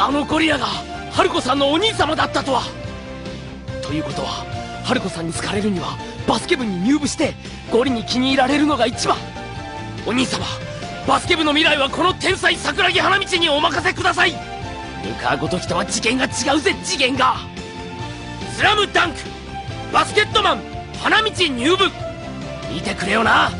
あのゴリラが春子さんのお兄様だったとは。ということは春子さんに好かれるにはバスケ部に入部してゴリに気に入られるのが一番。お兄様バスケ部の未来はこの天才桜木花道にお任せください。ルカごときとは次元が違うぜ次元が。スラムダンクバスケットマン花道入部。見てくれよな。